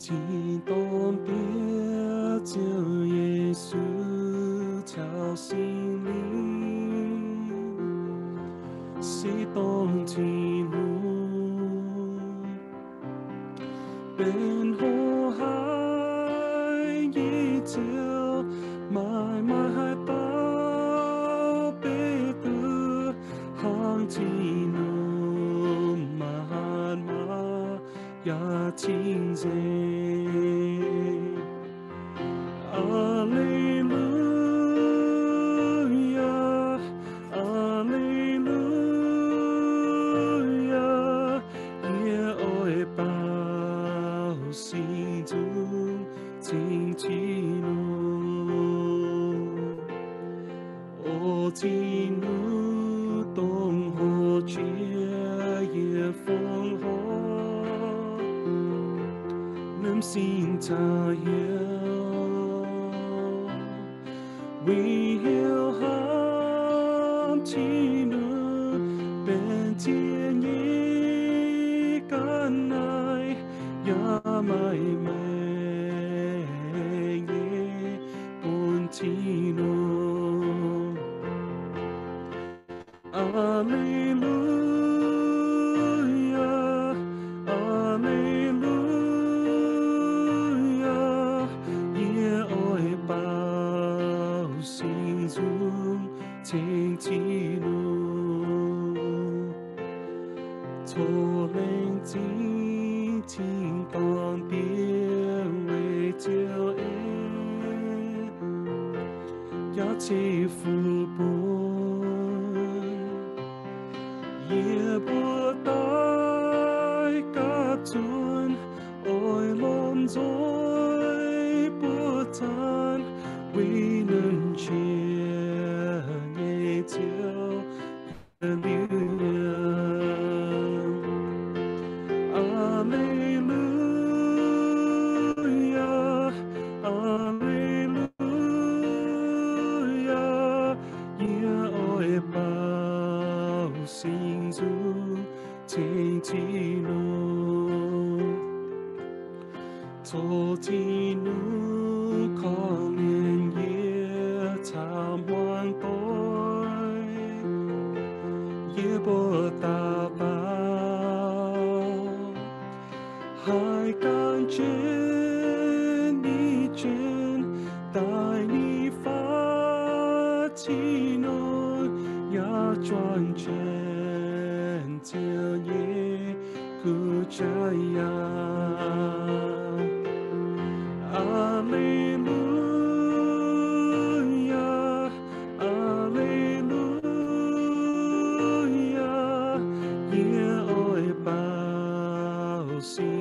一当兵将耶稣敲心灵，西东天路，变河海一条，慢慢。呀亲热阿里路呀阿里路呀也爱把心中情寂我情如灯火却也风 som sin tajel Vi hill ham tinu ben tien yi kan nai ya thô lên chính thiên con biết về chiều em, giá trị phụ buồn. Ye bùa tai cả tuôn ôi lom dối bùa tan bao xin dung thiên chi nu Thô chi nu con yên ye tham hoang tối Ye bồ ta 一張全照已故障呀，阿利路亞，阿利路亞，耶愛寶血。